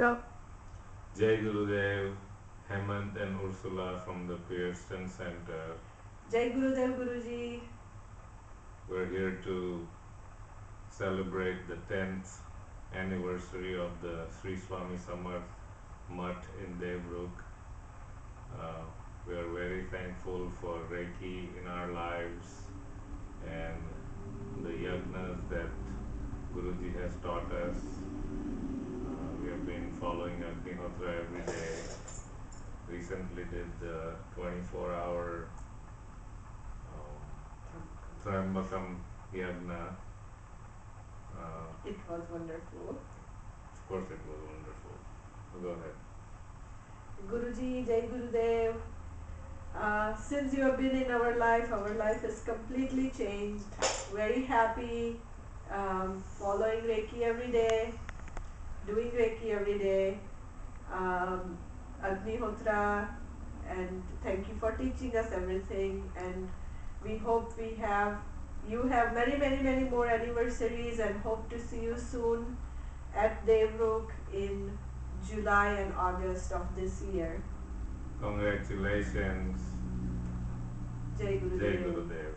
Go. Jai Gurudev, Hemant and Ursula from the Pearson Center. Jai Gurudev Guruji. We're here to celebrate the 10th anniversary of the Sri Swami Samarth Math in Devrukh. Uh, we are very thankful for Reiki in our lives and the yagnas that Guruji has taught us. Following Agnihotra every day. Recently did the 24 hour um, Tryambakam Yagna. Uh, It was wonderful. of course, it was wonderful. Go ahead. Guruji, Jai Gurudev. Uh, since you have been in our life, our life is completely changed. Very happy, um, following Reiki every day, doing Reiki every day, um, Agnihotra, and thank you for teaching us everything. And we hope we have, you have many, many, many more anniversaries and hope to see you soon at Devrukh in July and August of this year. Congratulations, Jai. Gurudev.